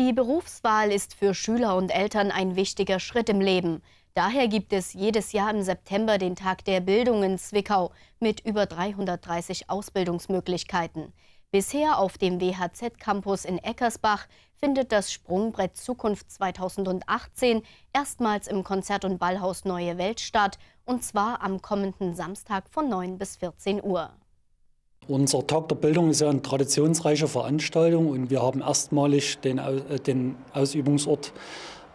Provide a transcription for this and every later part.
Die Berufswahl ist für Schüler und Eltern ein wichtiger Schritt im Leben. Daher gibt es jedes Jahr im September den Tag der Bildung in Zwickau mit über 330 Ausbildungsmöglichkeiten. Bisher auf dem WHZ-Campus in Eckersbach findet das Sprungbrett Zukunft 2018 erstmals im Konzert- und Ballhaus Neue Welt statt, und zwar am kommenden Samstag von 9 bis 14 Uhr. Unser Tag der Bildung ist ja eine traditionsreiche Veranstaltung und wir haben erstmalig den, äh, den Ausübungsort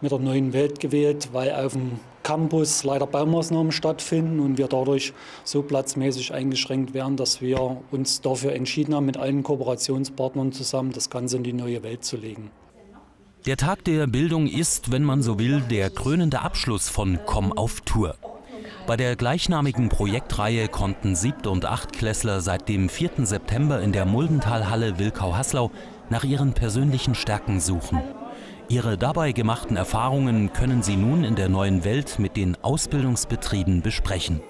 mit der neuen Welt gewählt, weil auf dem Campus leider Baumaßnahmen stattfinden und wir dadurch so platzmäßig eingeschränkt werden, dass wir uns dafür entschieden haben, mit allen Kooperationspartnern zusammen das Ganze in die neue Welt zu legen. Der Tag der Bildung ist, wenn man so will, der krönende Abschluss von Komm auf Tour. Bei der gleichnamigen Projektreihe konnten Siebt- und Achtklässler seit dem 4. September in der Muldentalhalle Wilkau-Haslau nach ihren persönlichen Stärken suchen. Ihre dabei gemachten Erfahrungen können Sie nun in der neuen Welt mit den Ausbildungsbetrieben besprechen.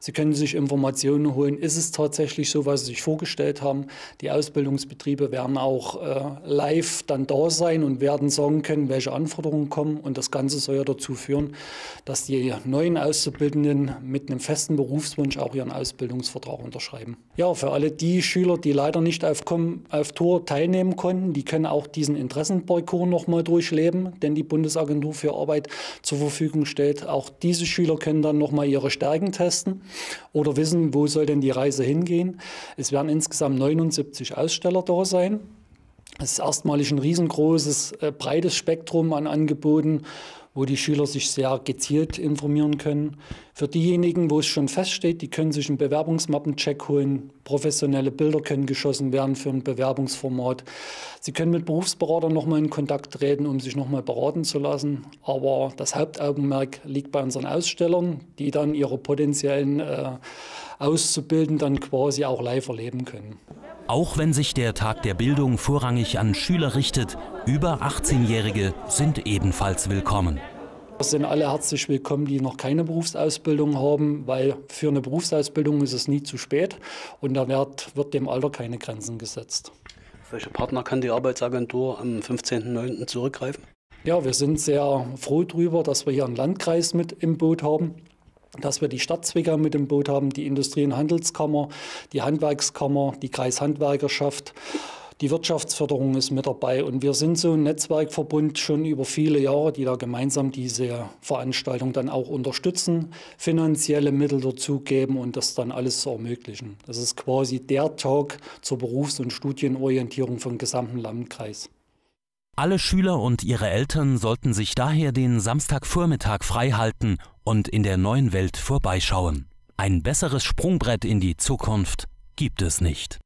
Sie können sich Informationen holen. Ist es tatsächlich so, was Sie sich vorgestellt haben? Die Ausbildungsbetriebe werden auch äh, live dann da sein und werden sagen können, welche Anforderungen kommen. Und das Ganze soll ja dazu führen, dass die neuen Auszubildenden mit einem festen Berufswunsch auch ihren Ausbildungsvertrag unterschreiben. Ja, für alle die Schüler, die leider nicht auf, auf Tour teilnehmen konnten, die können auch diesen Interessenparcours nochmal durchleben, denn die Bundesagentur für Arbeit zur Verfügung stellt. Auch diese Schüler können dann nochmal ihre Stärken testen oder wissen, wo soll denn die Reise hingehen. Es werden insgesamt 79 Aussteller da sein. Es ist erstmalig ein riesengroßes, äh, breites Spektrum an Angeboten wo die Schüler sich sehr gezielt informieren können. Für diejenigen, wo es schon feststeht, die können sich einen Bewerbungsmappencheck holen. Professionelle Bilder können geschossen werden für ein Bewerbungsformat. Sie können mit Berufsberatern nochmal in Kontakt treten, um sich nochmal beraten zu lassen. Aber das Hauptaugenmerk liegt bei unseren Ausstellern, die dann ihre potenziellen äh, Auszubildenden dann quasi auch live erleben können. Auch wenn sich der Tag der Bildung vorrangig an Schüler richtet, über 18-Jährige sind ebenfalls willkommen. Es sind alle herzlich willkommen, die noch keine Berufsausbildung haben, weil für eine Berufsausbildung ist es nie zu spät und da wird, wird dem Alter keine Grenzen gesetzt. Auf welche Partner kann die Arbeitsagentur am 15.09. zurückgreifen? Ja, wir sind sehr froh darüber, dass wir hier einen Landkreis mit im Boot haben dass wir die Stadt Zwickau mit im Boot haben, die Industrie- und Handelskammer, die Handwerkskammer, die Kreishandwerkerschaft. Die Wirtschaftsförderung ist mit dabei und wir sind so ein Netzwerkverbund schon über viele Jahre, die da gemeinsam diese Veranstaltung dann auch unterstützen, finanzielle Mittel dazugeben und das dann alles zu ermöglichen. Das ist quasi der Tag zur Berufs- und Studienorientierung vom gesamten Landkreis. Alle Schüler und ihre Eltern sollten sich daher den Samstagvormittag freihalten und in der neuen Welt vorbeischauen. Ein besseres Sprungbrett in die Zukunft gibt es nicht.